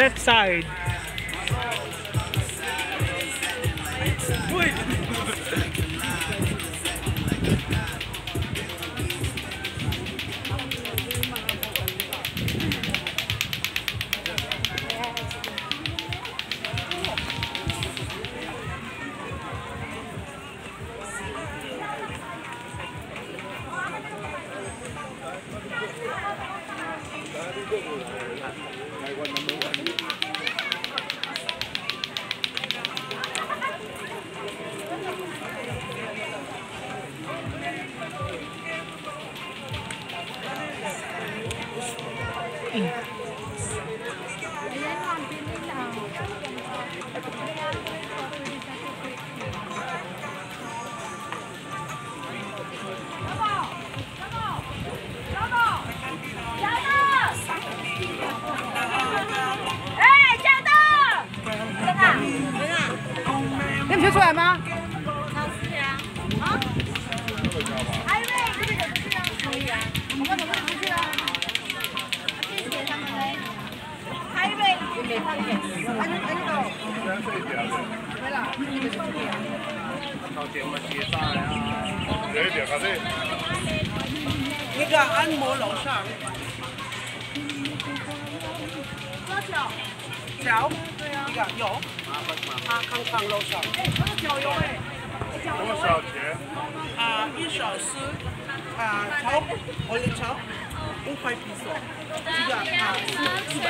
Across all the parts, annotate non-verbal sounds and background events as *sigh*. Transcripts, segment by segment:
Left side. 出来吗？老师呀，啊！还有位，这边人去啊，可以啊。我们怎么出去啊？谢他们。你美的，的，个按摩楼上。多久？久？对呀，有。啊，康康楼上。哎，他的脚油哎。多少钱？啊，一小时啊，超我的超五块比索，这个啊四四百。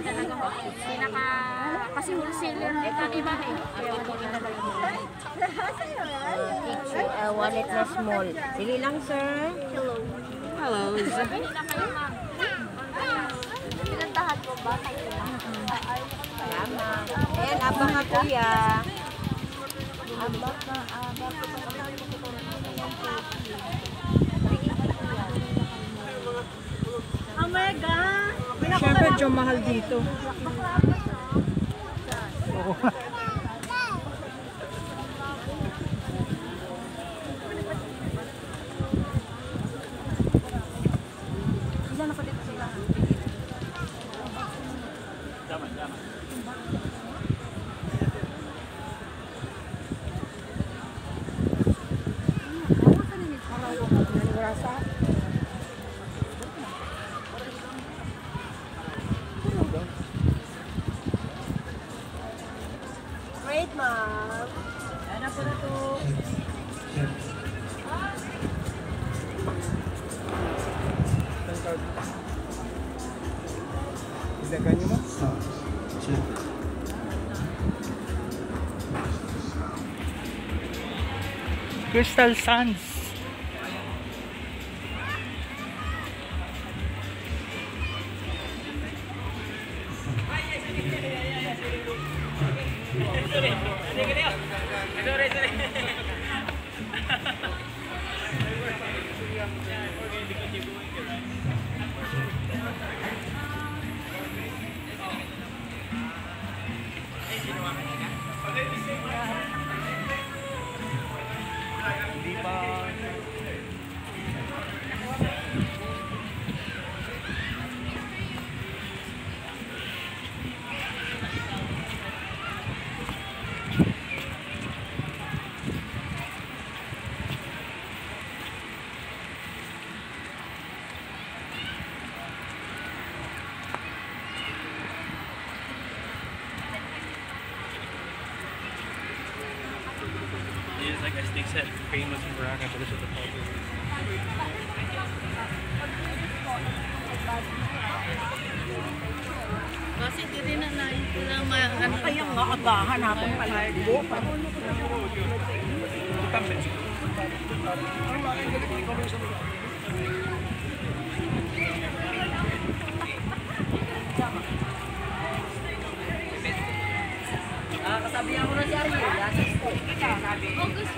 Talaga ako. Pinaka, kasi wholesaler ito iba eh. Kaya wala ko talaga. Picture, uh, wallet na small. Dili lang, sir. Hello. Hello. Na. Pinantahan mo ba? Salamat. Ayan, abang nga kuya. Abak na, abak na. Omega! Siyempre, Diyong mahal dito. Great, *laughs* Crystal Sands.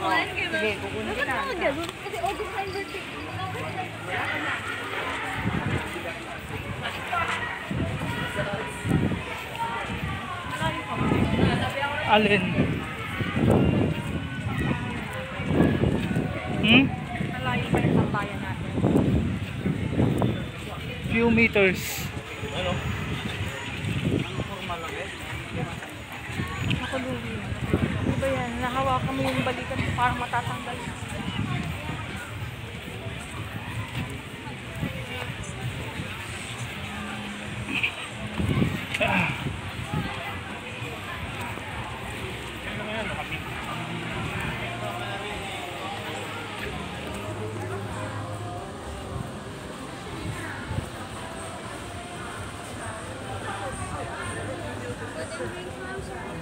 Sige, kukunin kita. Bakit mga ganun? Kasi August 9 birthday. Alin? Hmm? malayo pa yung tambayan natin. Few meters. Ako luwi. Ano ba yan? Nahawakan mo yung balikat ko parang matatanggal. Ano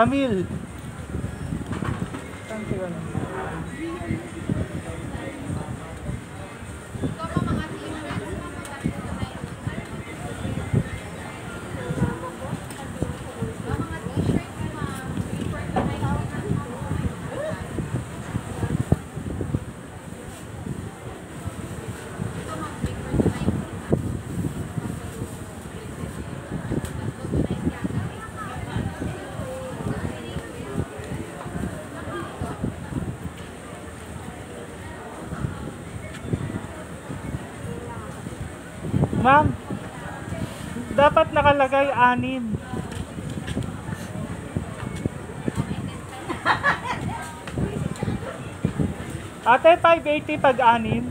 Camil. Ma'am, dapat nakalagay anim. Ate, 580 pag anim.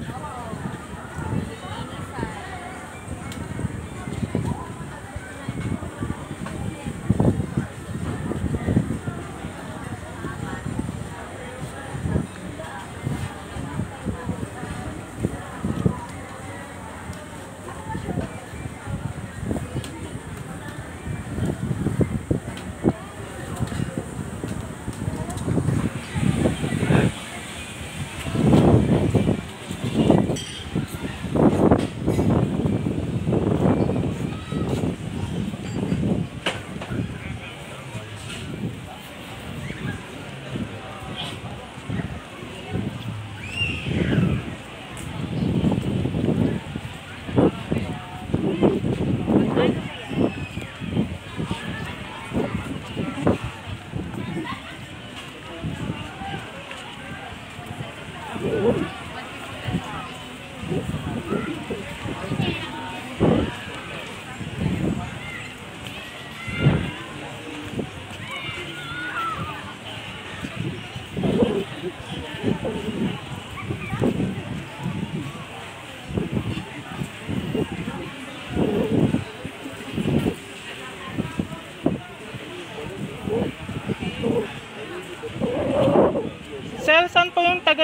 Sir,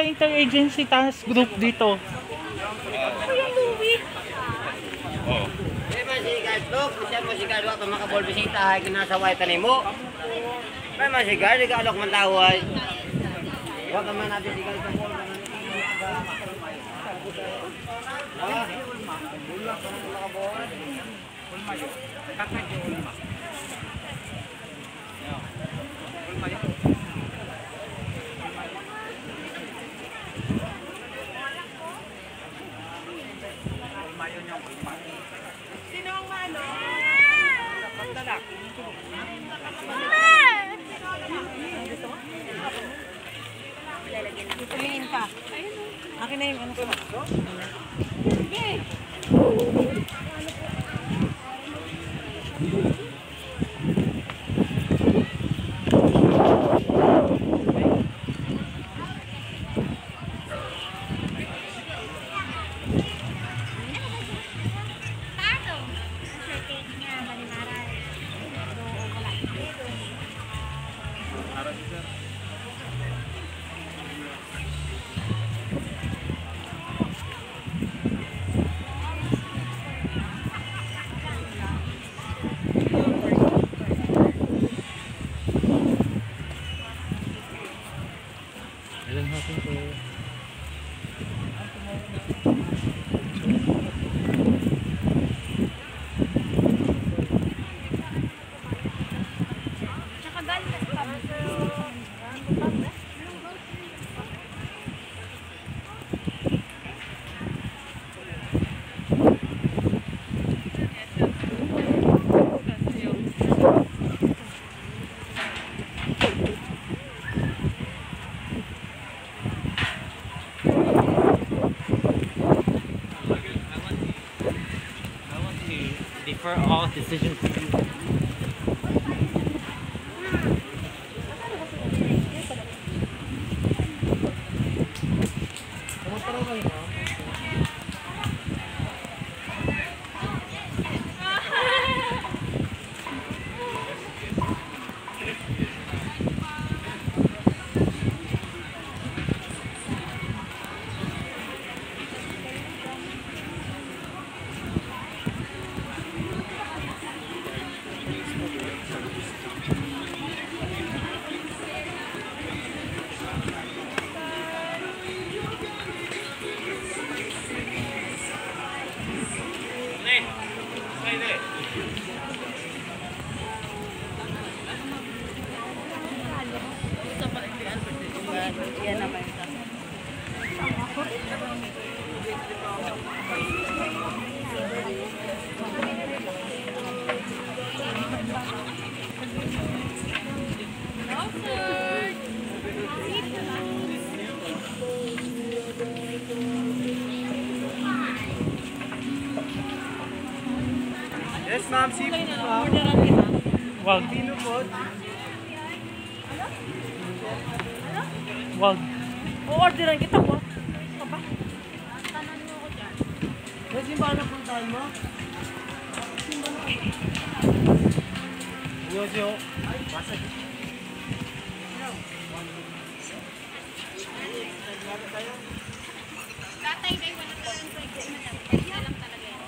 yung taga-interagency task group dito? May masigal to, kasi masigal wa pa makabol bisita ay kinasaway tanim mo. May masigal, di ka alok man taway. Wa ka man natin sigal ka mo. Mayo niya. Akin na yung ano ko. Ilan defer all decisions Yes, ma'am. Seafood po. Wag. Pino po. Wag. O-orderan kita po. Pwede ba na puntahan mo? 안녕하세요. Tatay kayo, wala ko lang pwede. Kaya lang talaga yan.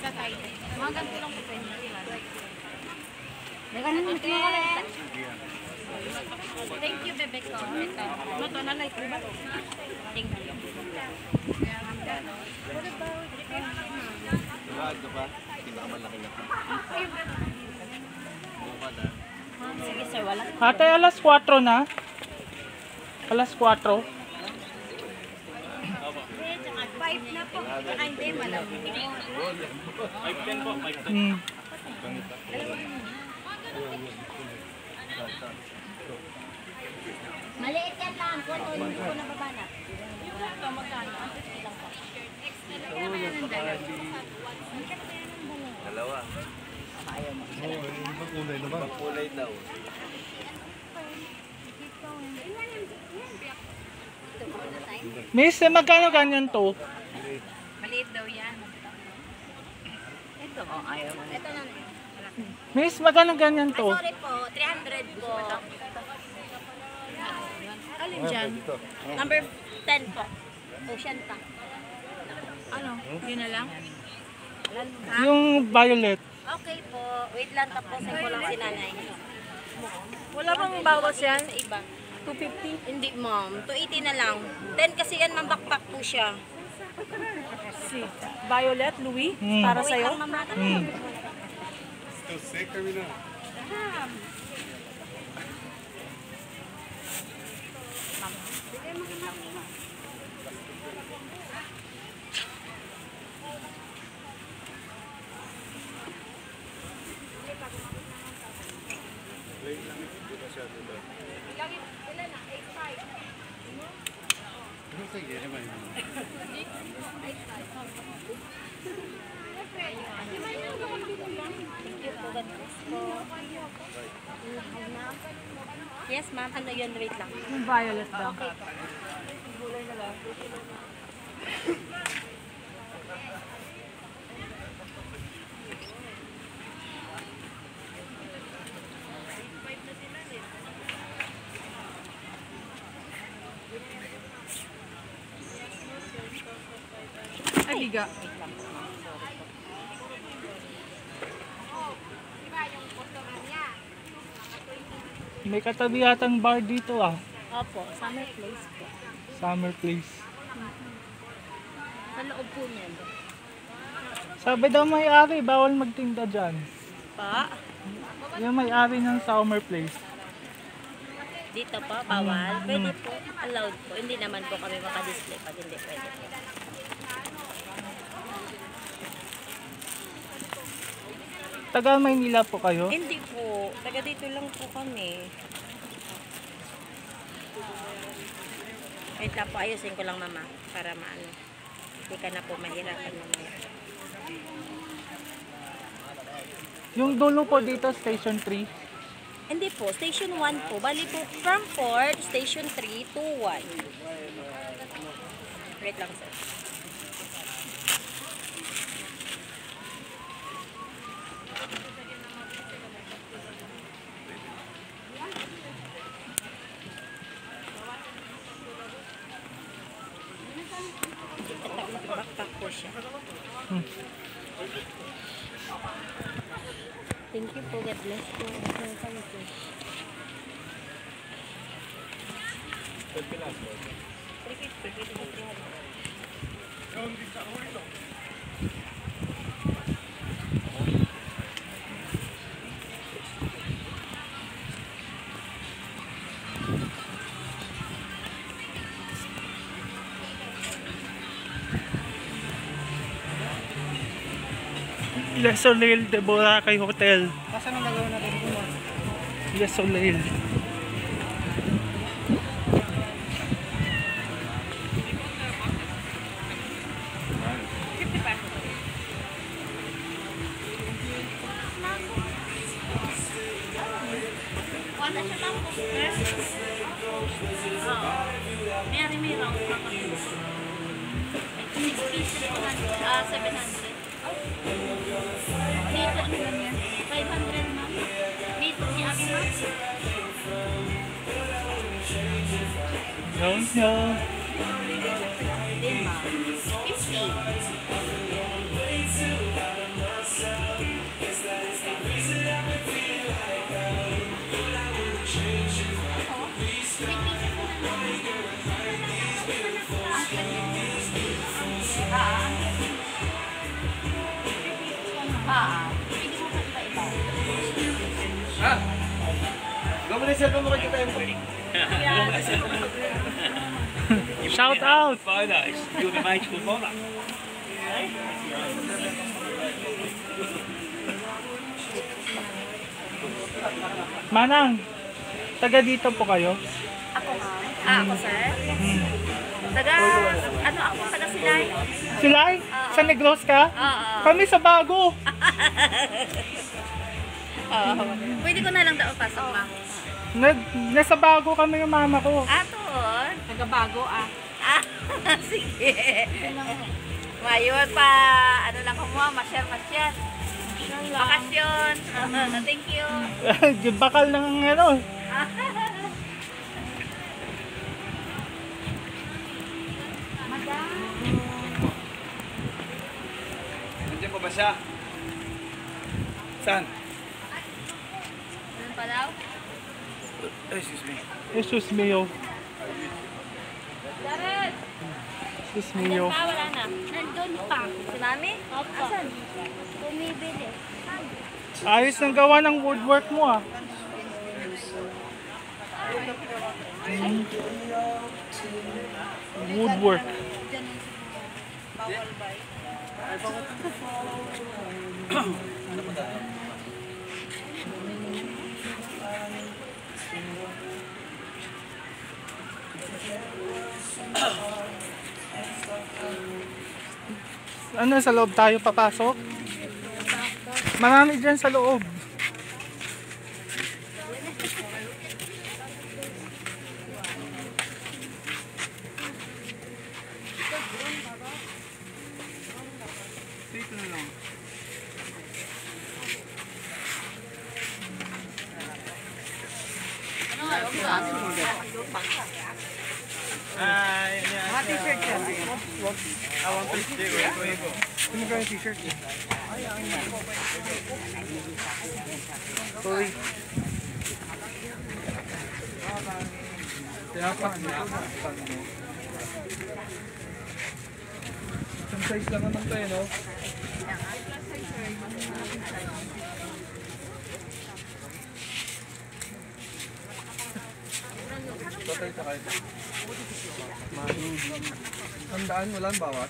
Sa tayo. Mga ganito lang po pwede. Thank you, bebe ko. Ito. Ito na light, di ba? Thank you. Sige, sir. Wala. Ate, alas 4 na. Alas 4. Five na po. Hindi, malamig. Hmm. Maliit yan lang. Kung ano, hindi ko nababa na. Ito, magkano? Ang 50 lang po. Extra naman yan ang dalawa. Miss, eh, magkano ganyan to? Maliit daw yan. Ito, oh, ayaw mo. Ito na. Miss, magkano ganyan to? Sorry po, 300 po. Alin dyan? Number 10 po. Ocean tank. Ano? Yun na lang? Ha? Yung violet. Okay po. Wait lang tapos ko lang si nanay. Wala bang bawas yan? Iba. 250? Hindi ma'am. 280 na lang. 10 kasi yan ma'am backpack po siya. Si Violet, Louis, Hmm. para sa'yo. lang ma'am natin. Hmm. Yes, ma'am. Ano yun? Wait lang. Yung violet daw. Ay, Katabi yatang bar dito ah. Opo, summer place po. Summer Place. Sa loob po niyan. Sabi daw may-ari, bawal magtinda dyan. Pa? Yung may-ari ng Summer Place. Dito po, bawal. Pwede po. Allowed po. Hindi naman po kami makadisplay pag hindi pwede po. Taga Maynila po kayo? Hindi po. Taga dito lang po kami. Wait lang po. Ayusin ko lang mama. Para maano. Hindi ka na po mahirapan mamaya. Yung dulo po dito, Station 3. Hindi po. Station 1 po. Bali po from Port, Station 3 to 1. Wait lang sir. Backpack po siya. Thank you po. God bless po. Welcome po. Le Soleil de Boracay Hotel. Kasi anong gagawin natin? Le Soleil. Wala Abi ma'am. Shout out! Photos. You'll be made to follow. Manang, taga dito po kayo? Ako ma'am. Ah, ako sir? Taga, ano ako? Taga Silay? Silay? Sa Negros ka? Oo. Kami sa bago. *laughs* Oo. Pwede ko na lang daw pasok ma'am. Nag, nasa bago kami yung mama ko. Ah, doon? Taga bago ah. Ah, *laughs* sige. Ngayon pa, ano lang kumuha, masyal, masyal. Bakasyon. *laughs* Thank you. Bakal ng ano. *laughs* Nandiyan pa ba siya? Saan? Ano pa daw? Excuse me. Jesus mio. Jesus mio. Ah, wala na. Nandun pa. Si Mami? Opo. Asan? Bumibili. Ayos ng gawa ng woodwork mo ah. Woodwork. *clears throat* Ano, ano sa loob tayo papasok? Marami dyan sa loob. Size lang naman tayo, no? Patay ka kahit. Tandaan, walang bawat.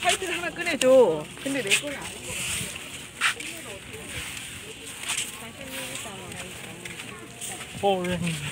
화이트를 하나 꺼내줘. 근데 내 거야. Foreign. Baka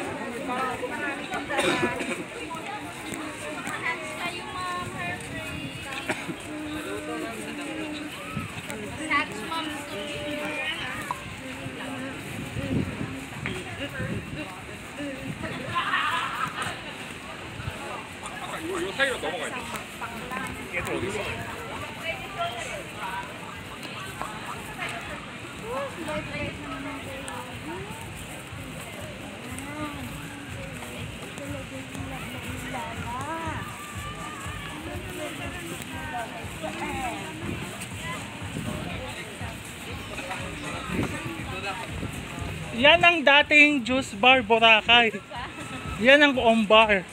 사이로 넘어가야 돼. 얘들 어디로 가야 돼? Yan ang dating juice bar Boracay. Yan ang buong bar.